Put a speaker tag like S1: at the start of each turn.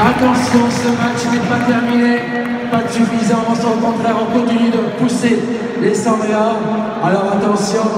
S1: Attention, ce match n'est pas terminé. Pas de au contraire, on continue de pousser les Sandréas. Alors attention.